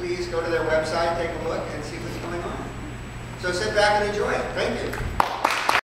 please go to their website, take a look, and see what's going on. So sit back and enjoy it. Thank you.